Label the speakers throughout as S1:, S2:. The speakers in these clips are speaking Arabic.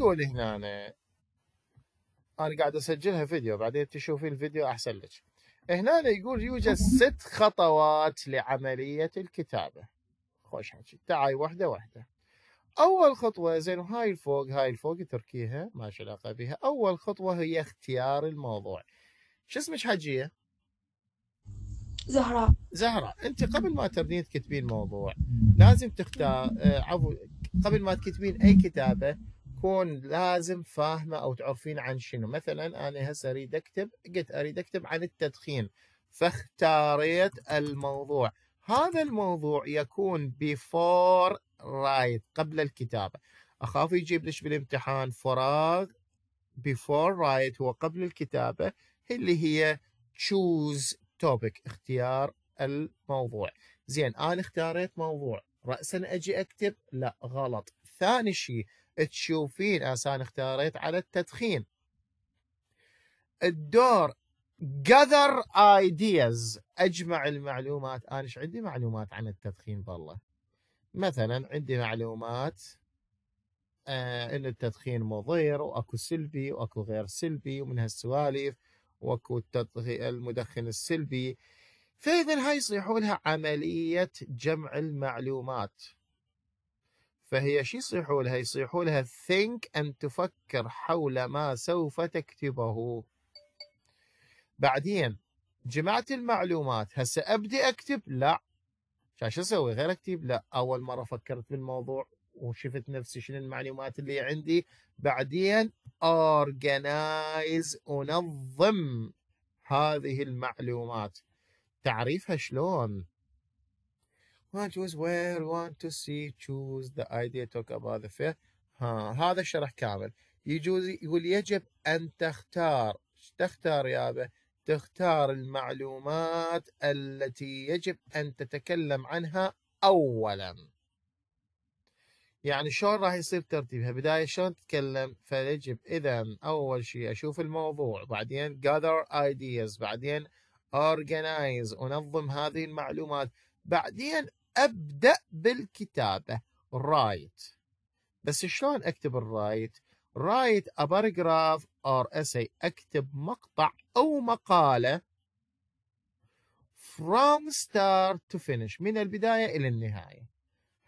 S1: يقول هنا أنا, أنا قاعد أسجلها فيديو بعدين تشوفي الفيديو أحسن لك. هنا يقول يوجد ست خطوات لعملية الكتابة. خوش حكي. تعاي وحدة وحدة أول خطوة زين هاي الفوق هاي الفوق تركيها ما علاقة بها أول خطوة هي اختيار الموضوع. شو اسمك حجية؟
S2: زهراء
S1: زهراء أنت قبل ما تبدين تكتبين موضوع لازم تختار آه، عفوا قبل ما تكتبين أي كتابة كون لازم فاهمة أو تعرفين عن شنو. مثلا أنا هسه أريد أكتب قلت أريد أكتب عن التدخين فاختاريت الموضوع. هذا الموضوع يكون before write قبل الكتابة. أخاف يجيب لك بالامتحان؟ فراغ before write هو قبل الكتابة اللي هي choose توبك اختيار الموضوع. زين أنا اختاريت موضوع. راسا أجي أكتب؟ لا غلط. ثاني شيء تشوفين أنا اختاريت على التدخين. الدور gather ideas. أجمع المعلومات. أنا إيش عندي معلومات عن التدخين بالله؟ مثلا عندي معلومات آه إن التدخين مضير وأكو سلبي وأكو غير سلبي ومن هالسوالف وأكو المدخن السلبي. فإذا هاي يصيحوا لها عملية جمع المعلومات. فهي شو يصيحوا لها؟ يصيحوا لها think أن تفكر حول ما سوف تكتبه. بعدين جمعت المعلومات. هسه أبدي أكتب؟ لا. شو أسوي؟ غير أكتب؟ لا. أول مرة فكرت بالموضوع وشفت نفسي شنو المعلومات اللي عندي. بعدين organize أنظم هذه المعلومات. تعريفها شلون؟ To where want to see choose the idea talk about the fair ها هذا الشرح كامل. يجوز يقول يجب أن تختار تختار يابا تختار المعلومات التي يجب أن تتكلم عنها أولاً. يعني شلون راح يصير ترتيبها بداية شلون تتكلم؟ فيجب إذا أول شيء أشوف الموضوع بعدين gather ideas بعدين organize أنظم هذه المعلومات بعدين أبدأ بالكتابة. Write. بس شلون أكتب الرايت a paragraph or essay أكتب مقطع أو مقالة from start to finish من البداية إلى النهاية.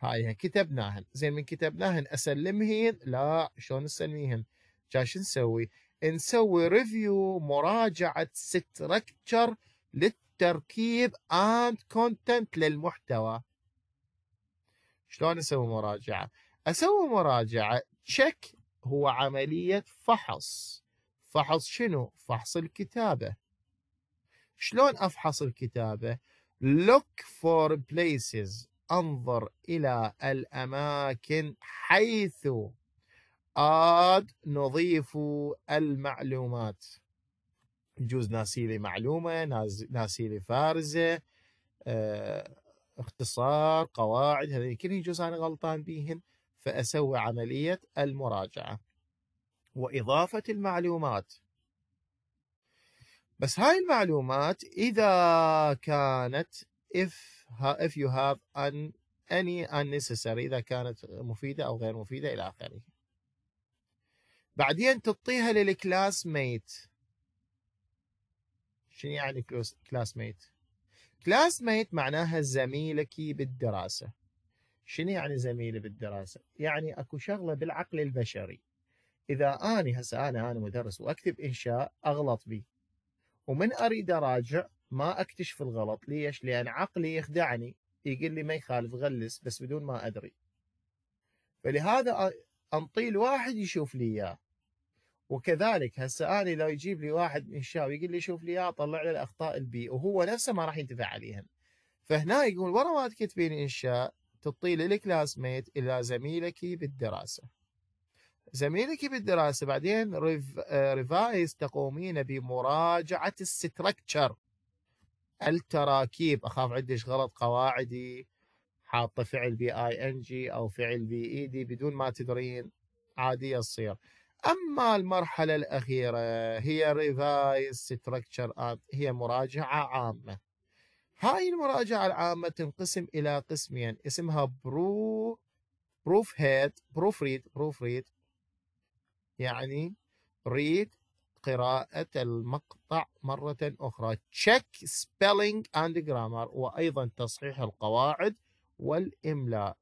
S1: هاي كتبناهن. زين من كتبناهن أسلمهن؟ لا شلون نسلميهن شو نسوي؟ نسوي review مراجعة structure للتركيب and content للمحتوى. شلون أسوي مراجعة؟ أسوي مراجعة check هو عملية فحص. فحص شنو؟ فحص الكتابة. شلون أفحص الكتابة؟ Look for places. أنظر إلى الأماكن حيث آد نضيف المعلومات. يجوز ناسي لي معلومة ناسي لي فارزة. آه اختصار قواعد هذه كل يجوز أنا غلطان بيهن فأسوي عملية المراجعة. وإضافة المعلومات. بس هاي المعلومات إذا كانت if if you have un, any unnecessary إذا كانت مفيدة أو غير مفيدة إلى آخره. بعدين تعطيها لل classmate شنو يعني classmate classmate معناها زميلك بالدراسة. شنو يعني زميلي بالدراسة؟ يعني أكو شغلة بالعقل البشري. إذا أنا هسه أنا أنا مدرس وأكتب إنشاء أغلط به ومن أريد أراجع ما أكتشف الغلط. ليش؟ لأن عقلي يخدعني. يقول لي ما يخالف غلس بس بدون ما أدري. فلهذا انطي واحد يشوف لي إياه. وكذلك هسه اني لو يجيب لي واحد انشاء ويقول لي شوف لي اياه طلع لي الأخطاء البي وهو نفسه ما راح ينتفع عليهن. فهنا يقول ورا ما تكتبين انشاء تعطي لل classmate إلى زميلك بالدراسة. زميلك بالدراسة بعدين revise تقومين بمراجعة ال structure التراكيب أخاف عندي غلط قواعدي حاطه فعل بي ing أو فعل بي ed بدون ما تدرين. عاديه تصير أما المرحلة الأخيرة هي revise structure هي مراجعة عامة. هاي المراجعة العامة تنقسم إلى قسمين اسمها pro proofread proofread proofread يعني read قراءة المقطع مرة أخرى check spelling and grammar وأيضا تصحيح القواعد والإملاء.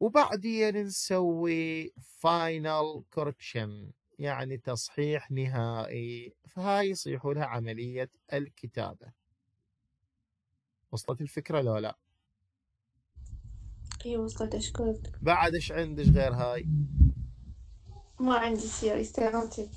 S1: وبعدين نسوي final correction يعني تصحيح نهائي. فهاي يصيحوا لها عملية الكتابة. وصلت الفكرة لو لا؟
S2: اي وصلت أشكرك.
S1: بعد إيش عندك غير هاي؟
S2: ما عندي سيري استعنتي